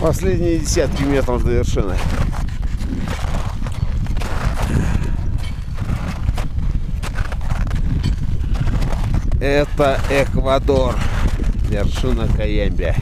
Последние десятки метров до вершины. Это Эквадор. Вершина Каембе.